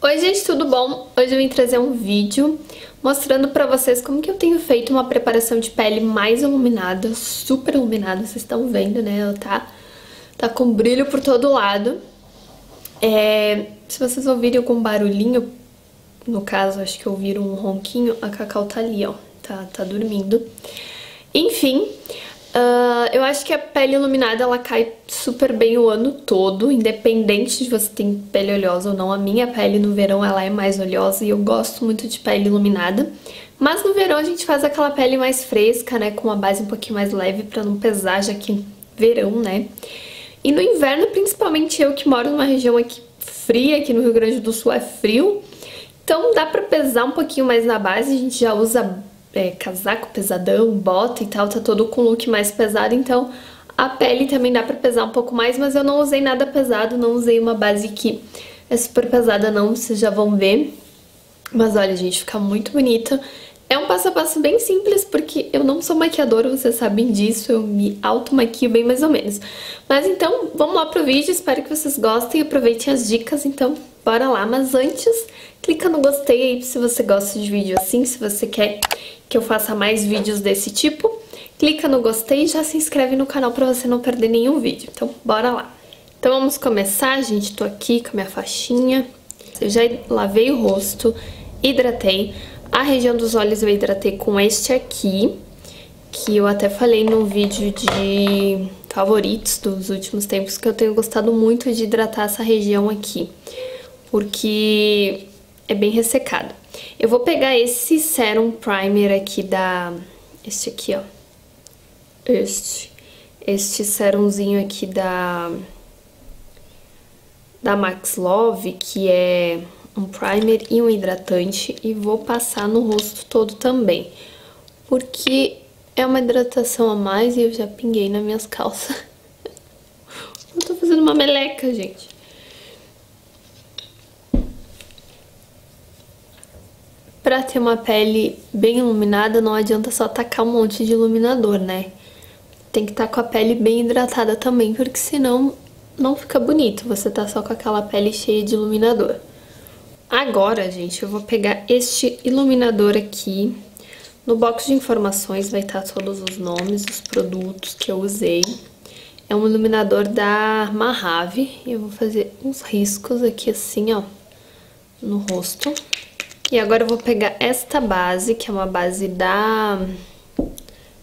Oi gente, tudo bom? Hoje eu vim trazer um vídeo mostrando pra vocês como que eu tenho feito uma preparação de pele mais iluminada, super iluminada, vocês estão vendo, né? Ela tá, tá com brilho por todo lado. É, se vocês ouvirem algum barulhinho, no caso, acho que ouviram um ronquinho, a Cacau tá ali, ó, tá, tá dormindo. Enfim, Uh, eu acho que a pele iluminada ela cai super bem o ano todo, independente de você ter pele oleosa ou não. A minha pele no verão ela é mais oleosa e eu gosto muito de pele iluminada. Mas no verão a gente faz aquela pele mais fresca, né, com uma base um pouquinho mais leve para não pesar, já que verão, né. E no inverno, principalmente eu que moro numa região aqui fria, aqui no Rio Grande do Sul é frio, então dá pra pesar um pouquinho mais na base, a gente já usa é, casaco pesadão, bota e tal, tá todo com look mais pesado, então a pele também dá pra pesar um pouco mais, mas eu não usei nada pesado, não usei uma base que é super pesada não, vocês já vão ver. Mas olha, gente, fica muito bonita. É um passo a passo bem simples, porque eu não sou maquiadora, vocês sabem disso, eu me auto-maquio bem mais ou menos. Mas então, vamos lá pro vídeo, espero que vocês gostem e aproveitem as dicas, então bora lá. Mas antes, clica no gostei aí se você gosta de vídeo assim, se você quer que eu faça mais vídeos desse tipo. Clica no gostei e já se inscreve no canal pra você não perder nenhum vídeo. Então, bora lá. Então vamos começar, gente. Tô aqui com a minha faixinha. Eu já lavei o rosto, hidratei. A região dos olhos eu hidratei com este aqui, que eu até falei no vídeo de favoritos dos últimos tempos, que eu tenho gostado muito de hidratar essa região aqui, porque é bem ressecado. Eu vou pegar esse Serum Primer aqui da... Este aqui, ó. Este. Este serumzinho aqui da... Da Max Love, que é um primer e um hidratante. E vou passar no rosto todo também. Porque é uma hidratação a mais e eu já pinguei nas minhas calças. eu tô fazendo uma meleca, gente. Pra ter uma pele bem iluminada, não adianta só tacar um monte de iluminador, né? Tem que estar tá com a pele bem hidratada também, porque senão não fica bonito você tá só com aquela pele cheia de iluminador. Agora, gente, eu vou pegar este iluminador aqui. No box de informações vai estar tá todos os nomes dos produtos que eu usei. É um iluminador da Mahave. Eu vou fazer uns riscos aqui assim, ó, no rosto. E agora eu vou pegar esta base, que é uma base da...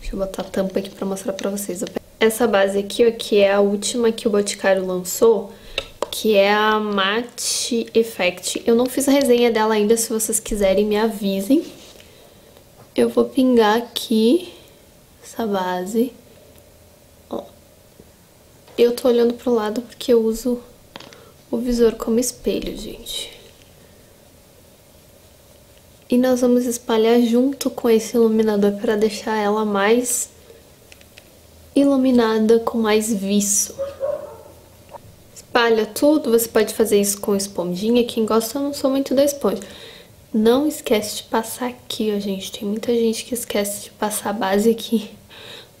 Deixa eu botar a tampa aqui pra mostrar pra vocês. Essa base aqui, ó, que é a última que o Boticário lançou, que é a Matte Effect. Eu não fiz a resenha dela ainda, se vocês quiserem me avisem. Eu vou pingar aqui essa base. Ó. Eu tô olhando pro lado porque eu uso o visor como espelho, gente. E nós vamos espalhar junto com esse iluminador para deixar ela mais iluminada, com mais viço. Espalha tudo, você pode fazer isso com esponjinha, quem gosta eu não sou muito da esponja. Não esquece de passar aqui, ó, gente, tem muita gente que esquece de passar a base aqui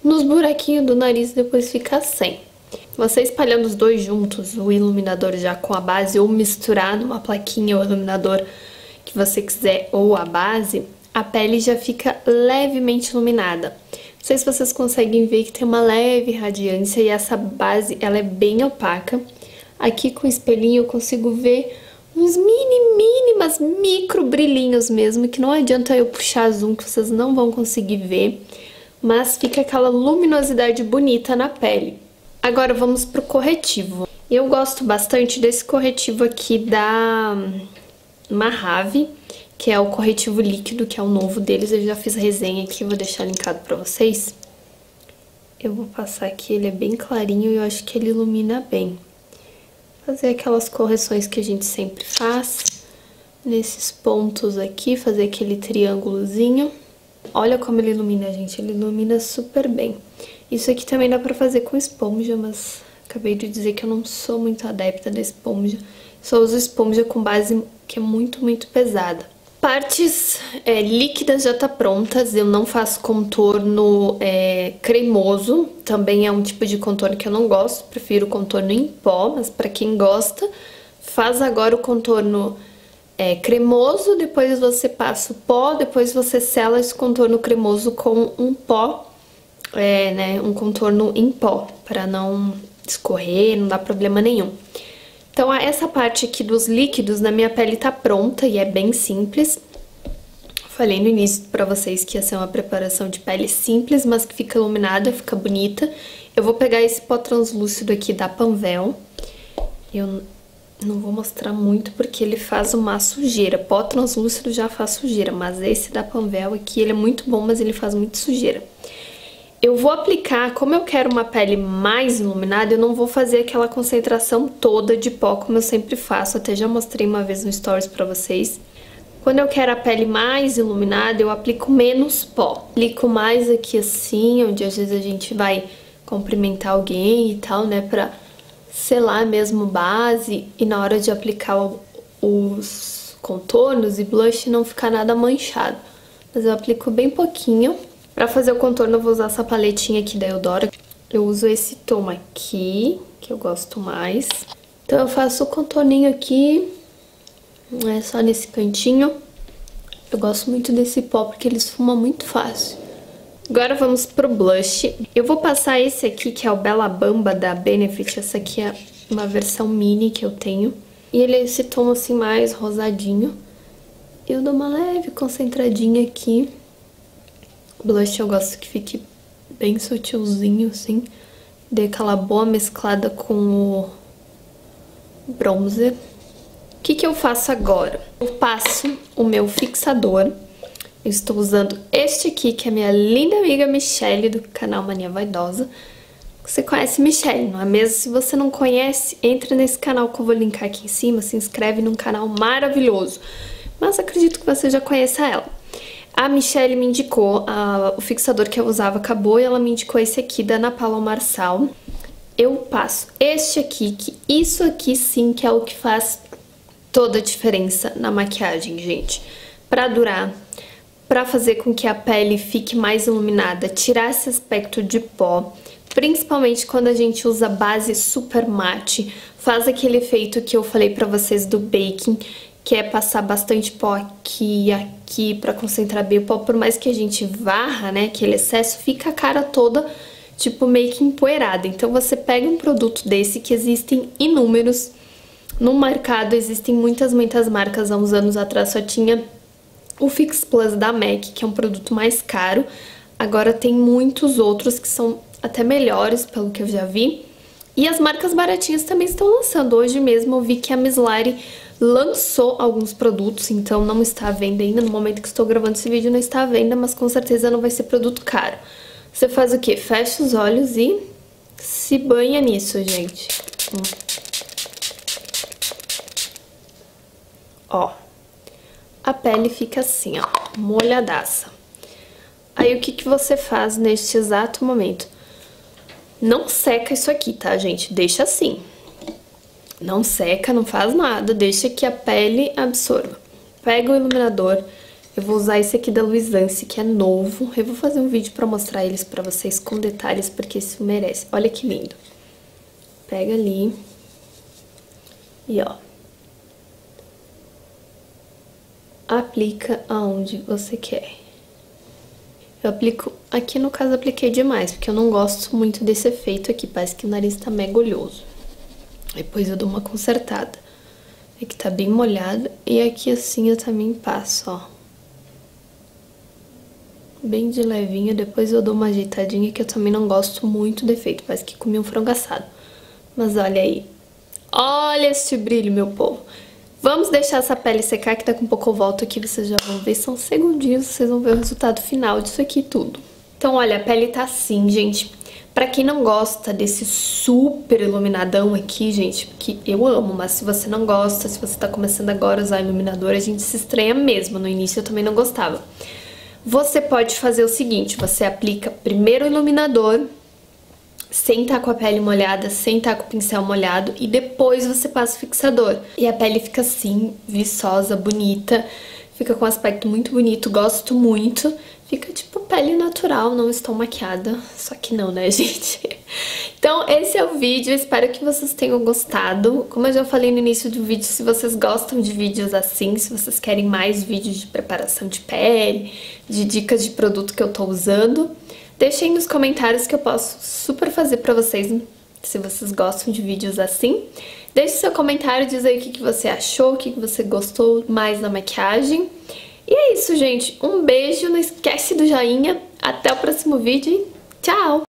nos buraquinhos do nariz e depois fica sem. Você espalhando os dois juntos, o iluminador já com a base ou misturado uma plaquinha o iluminador que você quiser ou a base, a pele já fica levemente iluminada. Não sei se vocês conseguem ver que tem uma leve radiância e essa base ela é bem opaca. Aqui com o espelhinho eu consigo ver uns mini, mínimas, micro brilhinhos mesmo, que não adianta eu puxar zoom que vocês não vão conseguir ver, mas fica aquela luminosidade bonita na pele. Agora vamos pro corretivo. Eu gosto bastante desse corretivo aqui da Mahave, que é o corretivo líquido, que é o novo deles. Eu já fiz resenha aqui, vou deixar linkado pra vocês. Eu vou passar aqui, ele é bem clarinho e eu acho que ele ilumina bem. Fazer aquelas correções que a gente sempre faz. Nesses pontos aqui, fazer aquele triângulozinho. Olha como ele ilumina, gente. Ele ilumina super bem. Isso aqui também dá pra fazer com esponja, mas acabei de dizer que eu não sou muito adepta da esponja. Só uso esponja com base que é muito, muito pesada. Partes é, líquidas já tá prontas, eu não faço contorno é, cremoso, também é um tipo de contorno que eu não gosto, prefiro contorno em pó, mas pra quem gosta, faz agora o contorno é, cremoso, depois você passa o pó, depois você sela esse contorno cremoso com um pó, é, né, um contorno em pó, para não escorrer, não dar problema nenhum. Então, essa parte aqui dos líquidos na minha pele tá pronta e é bem simples. Falei no início pra vocês que ia ser uma preparação de pele simples, mas que fica iluminada, fica bonita. Eu vou pegar esse pó translúcido aqui da Panvel. Eu não vou mostrar muito porque ele faz uma sujeira. Pó translúcido já faz sujeira, mas esse da Panvel aqui, ele é muito bom, mas ele faz muito sujeira. Eu vou aplicar, como eu quero uma pele mais iluminada, eu não vou fazer aquela concentração toda de pó como eu sempre faço. Até já mostrei uma vez no stories pra vocês. Quando eu quero a pele mais iluminada, eu aplico menos pó. Aplico mais aqui assim, onde às vezes a gente vai cumprimentar alguém e tal, né, pra selar mesmo base e na hora de aplicar os contornos e blush não ficar nada manchado. Mas eu aplico bem pouquinho. Pra fazer o contorno eu vou usar essa paletinha aqui da Eudora. Eu uso esse tom aqui, que eu gosto mais. Então eu faço o contorninho aqui, é só nesse cantinho. Eu gosto muito desse pó porque ele esfuma muito fácil. Agora vamos pro blush. Eu vou passar esse aqui, que é o Bella Bamba da Benefit. Essa aqui é uma versão mini que eu tenho. E ele é esse tom assim mais rosadinho. Eu dou uma leve concentradinha aqui. O blush eu gosto que fique bem sutilzinho, assim. Dê aquela boa mesclada com o bronzer que, que eu faço agora? Eu passo o meu fixador. Eu estou usando este aqui, que é minha linda amiga Michelle, do canal Mania Vaidosa. Você conhece Michelle, não é mesmo? Se você não conhece, entra nesse canal que eu vou linkar aqui em cima, se inscreve num canal maravilhoso. Mas acredito que você já conheça ela. A Michelle me indicou, a, o fixador que eu usava acabou e ela me indicou esse aqui da Ana Paula Marçal. Eu passo este aqui, que isso aqui sim que é o que faz toda a diferença na maquiagem, gente. Pra durar, pra fazer com que a pele fique mais iluminada, tirar esse aspecto de pó, principalmente quando a gente usa base super mate, faz aquele efeito que eu falei pra vocês do baking, que é passar bastante pó aqui e aqui pra concentrar bem o pó, por mais que a gente varra, né, aquele excesso, fica a cara toda tipo meio que empoeirada. Então você pega um produto desse que existem inúmeros, no mercado existem muitas, muitas marcas. Há uns anos atrás só tinha o Fix Plus da MAC, que é um produto mais caro. Agora tem muitos outros que são até melhores, pelo que eu já vi. E as marcas baratinhas também estão lançando. Hoje mesmo eu vi que a Miss Lari lançou alguns produtos, então não está à venda ainda. No momento que estou gravando esse vídeo não está à venda, mas com certeza não vai ser produto caro. Você faz o quê? Fecha os olhos e se banha nisso, gente. Ó. A pele fica assim, ó, molhadaça. Aí o que, que você faz neste exato momento? Não seca isso aqui, tá, gente? Deixa assim. Não seca, não faz nada, deixa que a pele absorva. Pega o iluminador, eu vou usar esse aqui da Luisance, que é novo. Eu vou fazer um vídeo pra mostrar eles pra vocês com detalhes, porque isso merece. Olha que lindo. Pega ali. E ó, aplica aonde você quer. Eu aplico, aqui no caso apliquei demais, porque eu não gosto muito desse efeito aqui, parece que o nariz tá mega oleoso. Depois eu dou uma consertada. Aqui tá bem molhado e aqui assim eu também passo, ó. Bem de levinho, depois eu dou uma ajeitadinha que eu também não gosto muito do efeito, parece que comi um frango assado. Mas olha aí, olha este brilho, meu povo. Vamos deixar essa pele secar, que daqui a pouco eu volto aqui, vocês já vão ver. São segundinhos, vocês vão ver o resultado final disso aqui tudo. Então, olha, a pele tá assim, gente. Pra quem não gosta desse super iluminadão aqui, gente, que eu amo, mas se você não gosta, se você tá começando agora a usar iluminador, a gente se estranha mesmo. No início eu também não gostava. Você pode fazer o seguinte, você aplica primeiro o iluminador, sem estar tá com a pele molhada, sem estar tá com o pincel molhado e depois você passa o fixador. E a pele fica assim, viçosa, bonita, fica com um aspecto muito bonito, gosto muito. Fica tipo pele natural, não estou maquiada, só que não, né, gente? Então esse é o vídeo, espero que vocês tenham gostado. Como eu já falei no início do vídeo, se vocês gostam de vídeos assim, se vocês querem mais vídeos de preparação de pele, de dicas de produto que eu tô usando, deixem nos comentários que eu posso super fazer pra vocês, se vocês gostam de vídeos assim. Deixe seu comentário, diz aí o que, você achou, o que você gostou mais da maquiagem. E é isso, gente. Um beijo, não esquece do joinha. Até o próximo vídeo e tchau!